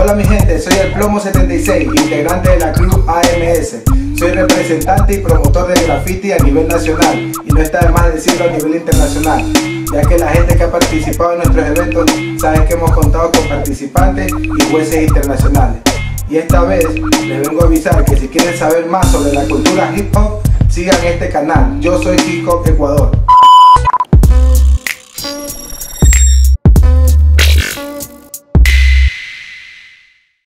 Hola mi gente, soy el Plomo 76, integrante de la Club AMS. Soy representante y promotor de graffiti a nivel nacional y no está de más decirlo a nivel internacional, ya que la gente que ha participado en nuestros eventos sabe que hemos contado con participantes y jueces internacionales. Y esta vez les vengo a avisar que si quieren saber más sobre la cultura hip hop, sigan este canal. Yo soy Hip Hop Ecuador.